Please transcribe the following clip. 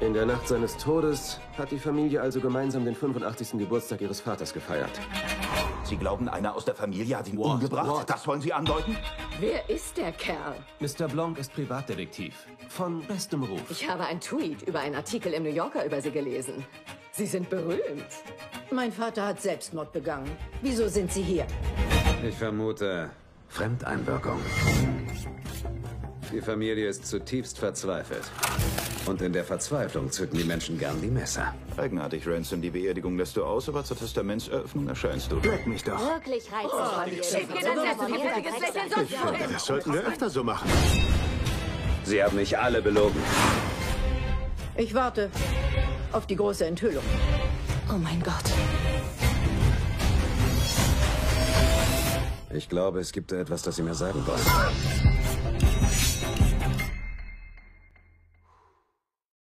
In der Nacht seines Todes hat die Familie also gemeinsam den 85. Geburtstag ihres Vaters gefeiert. Sie glauben, einer aus der Familie hat ihn What? umgebracht? What? Das wollen Sie andeuten? Wer ist der Kerl? Mr. Blanc ist Privatdetektiv. Von bestem Ruf. Ich habe einen Tweet über einen Artikel im New Yorker über Sie gelesen. Sie sind berühmt. Mein Vater hat Selbstmord begangen. Wieso sind Sie hier? Ich vermute Fremdeinwirkung. Die Familie ist zutiefst verzweifelt. Und in der Verzweiflung zücken die Menschen gern die Messer. Eigenartig, Ransom. Die Beerdigung lässt du aus, aber zur Testamentseröffnung erscheinst du. Leck mich doch. Wirklich reizend. Ich finde, das sollten wir öfter so machen. Sie haben mich alle belogen. Ich warte auf die große Enthüllung. Oh mein Gott. Ich glaube, es gibt da etwas, das Sie mir sagen wollen.